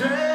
strength.